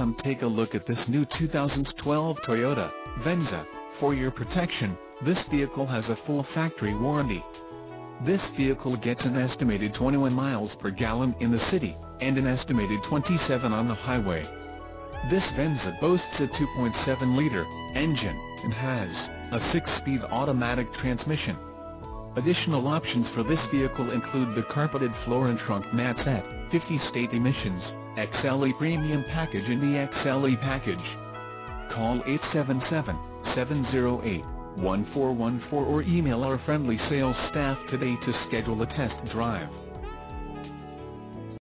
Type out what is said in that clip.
come take a look at this new 2012 Toyota Venza. For your protection, this vehicle has a full factory warranty. This vehicle gets an estimated 21 miles per gallon in the city, and an estimated 27 on the highway. This Venza boasts a 2.7-liter engine, and has a 6-speed automatic transmission. Additional options for this vehicle include the carpeted floor and trunk mat set, 50 state emissions, XLE Premium Package and the XLE Package. Call 877-708-1414 or email our friendly sales staff today to schedule a test drive.